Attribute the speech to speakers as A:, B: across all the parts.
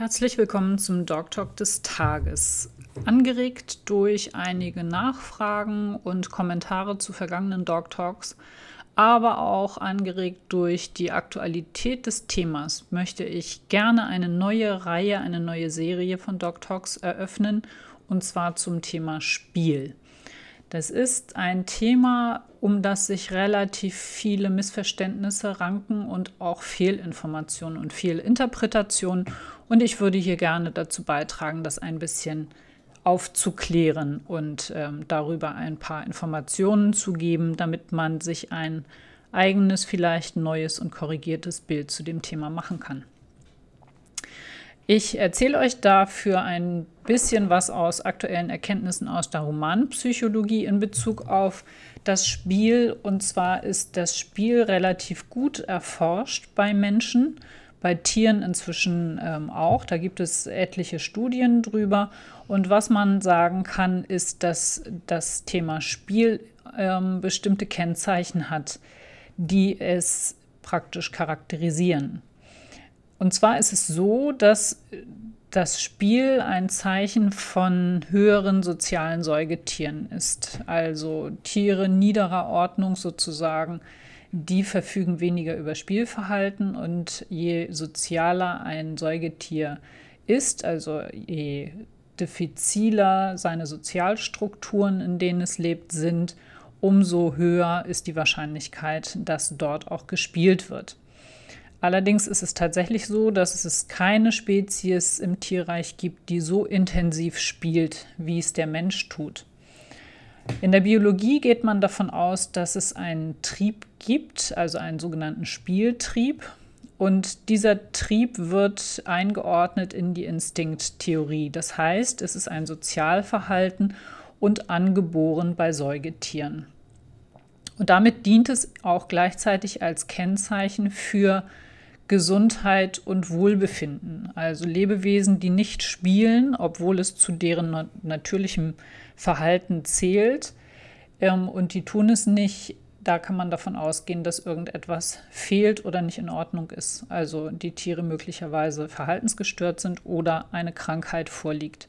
A: Herzlich willkommen zum Dog Talk des Tages. Angeregt durch einige Nachfragen und Kommentare zu vergangenen Dog Talks, aber auch angeregt durch die Aktualität des Themas, möchte ich gerne eine neue Reihe, eine neue Serie von Dog Talks eröffnen, und zwar zum Thema Spiel. Das ist ein Thema, um das sich relativ viele Missverständnisse ranken und auch Fehlinformationen und Fehlinterpretationen. Und ich würde hier gerne dazu beitragen, das ein bisschen aufzuklären und ähm, darüber ein paar Informationen zu geben, damit man sich ein eigenes, vielleicht neues und korrigiertes Bild zu dem Thema machen kann. Ich erzähle euch dafür ein bisschen was aus aktuellen Erkenntnissen aus der Humanpsychologie in Bezug auf das Spiel. Und zwar ist das Spiel relativ gut erforscht bei Menschen, bei Tieren inzwischen ähm, auch. Da gibt es etliche Studien drüber. Und was man sagen kann, ist, dass das Thema Spiel ähm, bestimmte Kennzeichen hat, die es praktisch charakterisieren. Und zwar ist es so, dass das Spiel ein Zeichen von höheren sozialen Säugetieren ist. Also Tiere niederer Ordnung sozusagen, die verfügen weniger über Spielverhalten und je sozialer ein Säugetier ist, also je diffiziler seine Sozialstrukturen, in denen es lebt, sind, umso höher ist die Wahrscheinlichkeit, dass dort auch gespielt wird. Allerdings ist es tatsächlich so, dass es keine Spezies im Tierreich gibt, die so intensiv spielt, wie es der Mensch tut. In der Biologie geht man davon aus, dass es einen Trieb gibt, also einen sogenannten Spieltrieb. Und dieser Trieb wird eingeordnet in die Instinkttheorie. Das heißt, es ist ein Sozialverhalten und angeboren bei Säugetieren. Und damit dient es auch gleichzeitig als Kennzeichen für Gesundheit und Wohlbefinden. Also Lebewesen, die nicht spielen, obwohl es zu deren natürlichem Verhalten zählt. Ähm, und die tun es nicht. Da kann man davon ausgehen, dass irgendetwas fehlt oder nicht in Ordnung ist. Also die Tiere möglicherweise verhaltensgestört sind oder eine Krankheit vorliegt.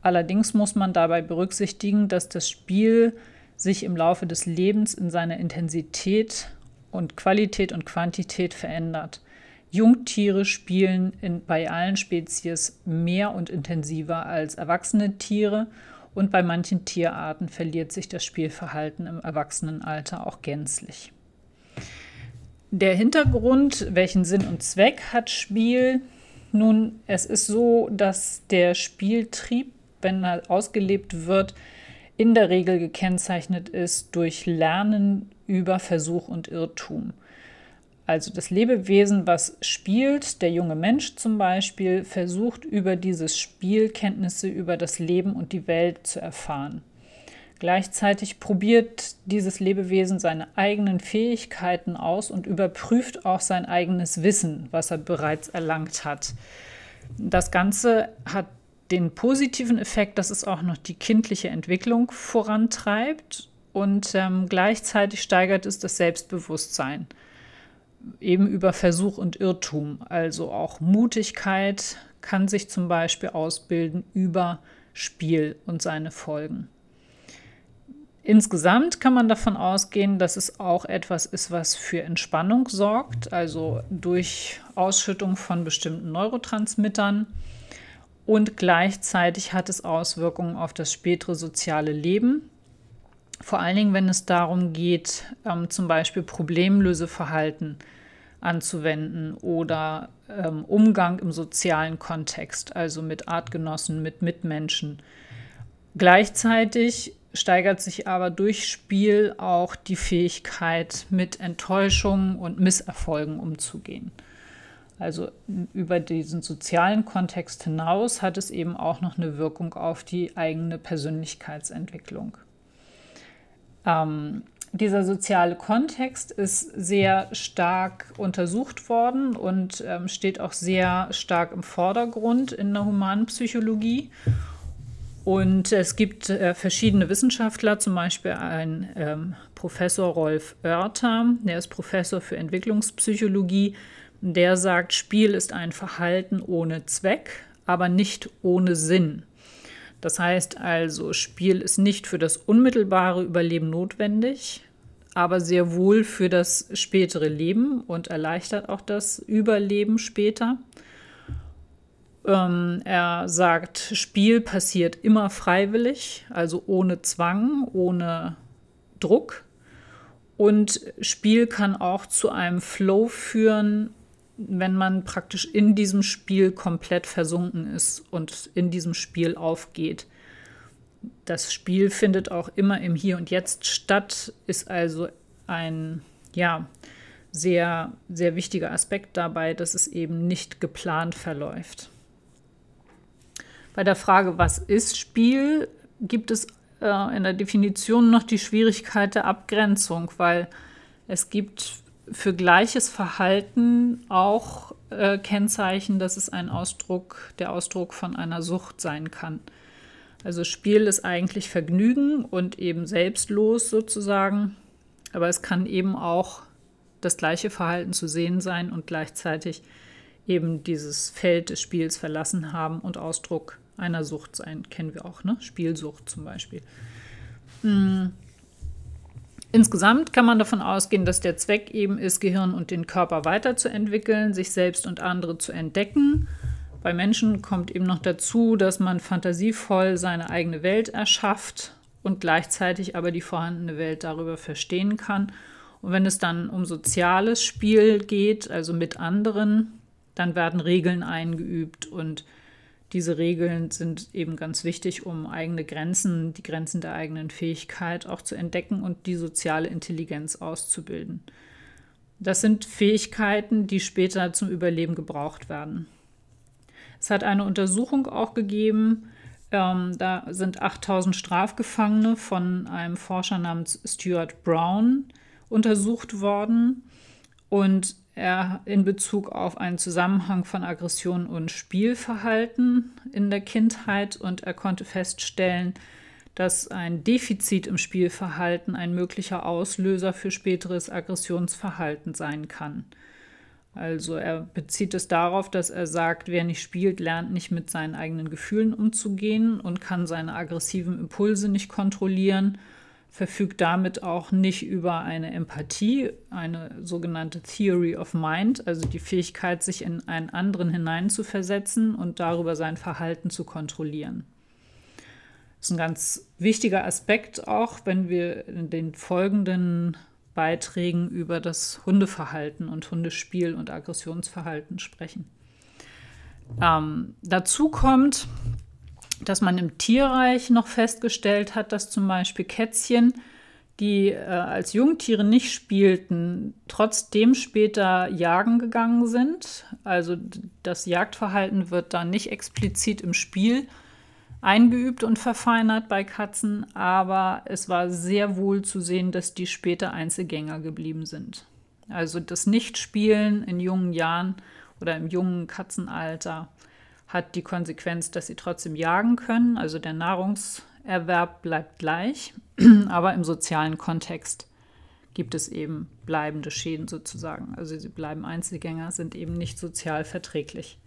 A: Allerdings muss man dabei berücksichtigen, dass das Spiel sich im Laufe des Lebens in seiner Intensität und Qualität und Quantität verändert. Jungtiere spielen in, bei allen Spezies mehr und intensiver als erwachsene Tiere und bei manchen Tierarten verliert sich das Spielverhalten im Erwachsenenalter auch gänzlich. Der Hintergrund, welchen Sinn und Zweck hat Spiel? Nun, es ist so, dass der Spieltrieb, wenn er ausgelebt wird, in der Regel gekennzeichnet ist durch Lernen über Versuch und Irrtum. Also das Lebewesen, was spielt, der junge Mensch zum Beispiel, versucht über dieses Spiel Kenntnisse über das Leben und die Welt zu erfahren. Gleichzeitig probiert dieses Lebewesen seine eigenen Fähigkeiten aus und überprüft auch sein eigenes Wissen, was er bereits erlangt hat. Das Ganze hat den positiven Effekt, dass es auch noch die kindliche Entwicklung vorantreibt und ähm, gleichzeitig steigert es das Selbstbewusstsein eben über Versuch und Irrtum. Also auch Mutigkeit kann sich zum Beispiel ausbilden über Spiel und seine Folgen. Insgesamt kann man davon ausgehen, dass es auch etwas ist, was für Entspannung sorgt, also durch Ausschüttung von bestimmten Neurotransmittern. Und gleichzeitig hat es Auswirkungen auf das spätere soziale Leben. Vor allen Dingen, wenn es darum geht, ähm, zum Beispiel Problemlöseverhalten anzuwenden oder ähm, Umgang im sozialen Kontext, also mit Artgenossen, mit Mitmenschen. Gleichzeitig steigert sich aber durch Spiel auch die Fähigkeit, mit Enttäuschungen und Misserfolgen umzugehen. Also über diesen sozialen Kontext hinaus hat es eben auch noch eine Wirkung auf die eigene Persönlichkeitsentwicklung. Ähm, dieser soziale Kontext ist sehr stark untersucht worden und ähm, steht auch sehr stark im Vordergrund in der Humanpsychologie. Und es gibt äh, verschiedene Wissenschaftler, zum Beispiel ein ähm, Professor Rolf Oerter, der ist Professor für Entwicklungspsychologie, Der sagt, Spiel ist ein Verhalten ohne Zweck, aber nicht ohne Sinn. Das heißt also, Spiel ist nicht für das unmittelbare Überleben notwendig, aber sehr wohl für das spätere Leben und erleichtert auch das Überleben später. Ähm, er sagt, Spiel passiert immer freiwillig, also ohne Zwang, ohne Druck. Und Spiel kann auch zu einem Flow führen, wenn man praktisch in diesem Spiel komplett versunken ist und in diesem Spiel aufgeht. Das Spiel findet auch immer im Hier und Jetzt statt, ist also ein ja, sehr, sehr wichtiger Aspekt dabei, dass es eben nicht geplant verläuft. Bei der Frage, was ist Spiel, gibt es äh, in der Definition noch die Schwierigkeit der Abgrenzung, weil es gibt für gleiches Verhalten auch äh, Kennzeichen, dass es ein Ausdruck, der Ausdruck von einer Sucht sein kann. Also Spiel ist eigentlich Vergnügen und eben selbstlos sozusagen, aber es kann eben auch das gleiche Verhalten zu sehen sein und gleichzeitig eben dieses Feld des Spiels verlassen haben und Ausdruck einer Sucht sein. Kennen wir auch, ne? Spielsucht zum Beispiel. Mhm. Insgesamt kann man davon ausgehen, dass der Zweck eben ist, Gehirn und den Körper weiterzuentwickeln, sich selbst und andere zu entdecken. Bei Menschen kommt eben noch dazu, dass man fantasievoll seine eigene Welt erschafft und gleichzeitig aber die vorhandene Welt darüber verstehen kann. Und wenn es dann um soziales Spiel geht, also mit anderen, dann werden Regeln eingeübt und diese Regeln sind eben ganz wichtig, um eigene Grenzen, die Grenzen der eigenen Fähigkeit auch zu entdecken und die soziale Intelligenz auszubilden. Das sind Fähigkeiten, die später zum Überleben gebraucht werden. Es hat eine Untersuchung auch gegeben, ähm, da sind 8000 Strafgefangene von einem Forscher namens Stuart Brown untersucht worden. Und er in Bezug auf einen Zusammenhang von Aggression und Spielverhalten in der Kindheit und er konnte feststellen, dass ein Defizit im Spielverhalten ein möglicher Auslöser für späteres Aggressionsverhalten sein kann. Also er bezieht es darauf, dass er sagt, wer nicht spielt, lernt nicht mit seinen eigenen Gefühlen umzugehen und kann seine aggressiven Impulse nicht kontrollieren verfügt damit auch nicht über eine Empathie, eine sogenannte Theory of Mind, also die Fähigkeit, sich in einen anderen hineinzuversetzen und darüber sein Verhalten zu kontrollieren. Das ist ein ganz wichtiger Aspekt auch, wenn wir in den folgenden Beiträgen über das Hundeverhalten und Hundespiel und Aggressionsverhalten sprechen. Ähm, dazu kommt, dass man im Tierreich noch festgestellt hat, dass zum Beispiel Kätzchen, die äh, als Jungtiere nicht spielten, trotzdem später jagen gegangen sind. Also das Jagdverhalten wird da nicht explizit im Spiel eingeübt und verfeinert bei Katzen, aber es war sehr wohl zu sehen, dass die später Einzelgänger geblieben sind. Also das Nichtspielen in jungen Jahren oder im jungen Katzenalter hat die Konsequenz, dass sie trotzdem jagen können. Also der Nahrungserwerb bleibt gleich, aber im sozialen Kontext gibt es eben bleibende Schäden sozusagen. Also sie bleiben Einzelgänger, sind eben nicht sozial verträglich.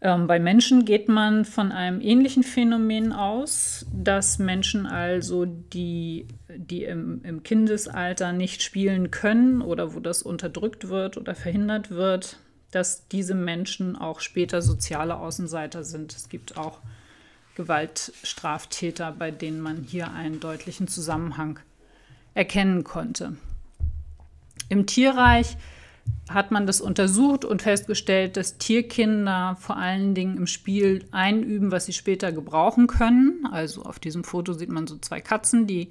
A: Ähm, bei Menschen geht man von einem ähnlichen Phänomen aus, dass Menschen also, die, die im, im Kindesalter nicht spielen können oder wo das unterdrückt wird oder verhindert wird, dass diese Menschen auch später soziale Außenseiter sind. Es gibt auch Gewaltstraftäter, bei denen man hier einen deutlichen Zusammenhang erkennen konnte. Im Tierreich hat man das untersucht und festgestellt, dass Tierkinder vor allen Dingen im Spiel einüben, was sie später gebrauchen können. Also auf diesem Foto sieht man so zwei Katzen, die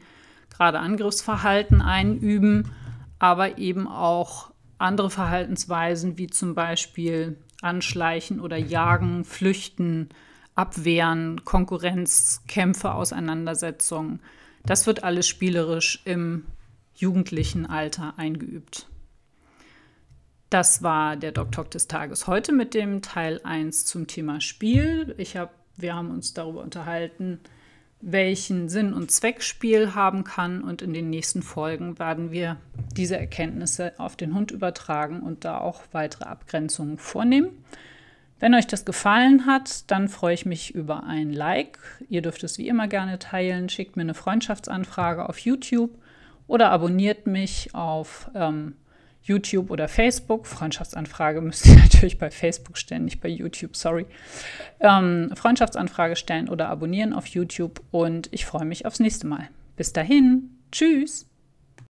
A: gerade Angriffsverhalten einüben, aber eben auch andere Verhaltensweisen wie zum Beispiel Anschleichen oder Jagen, Flüchten, Abwehren, Konkurrenzkämpfe, Auseinandersetzungen. Das wird alles spielerisch im jugendlichen Alter eingeübt. Das war der Doc des Tages heute mit dem Teil 1 zum Thema Spiel. Ich hab, wir haben uns darüber unterhalten, welchen Sinn und Zweck Spiel haben kann. Und in den nächsten Folgen werden wir diese Erkenntnisse auf den Hund übertragen und da auch weitere Abgrenzungen vornehmen. Wenn euch das gefallen hat, dann freue ich mich über ein Like. Ihr dürft es wie immer gerne teilen. Schickt mir eine Freundschaftsanfrage auf YouTube oder abonniert mich auf ähm, YouTube oder Facebook. Freundschaftsanfrage müsst ihr natürlich bei Facebook stellen, nicht bei YouTube, sorry. Ähm, Freundschaftsanfrage stellen oder abonnieren auf YouTube und ich freue mich aufs nächste Mal. Bis dahin, tschüss.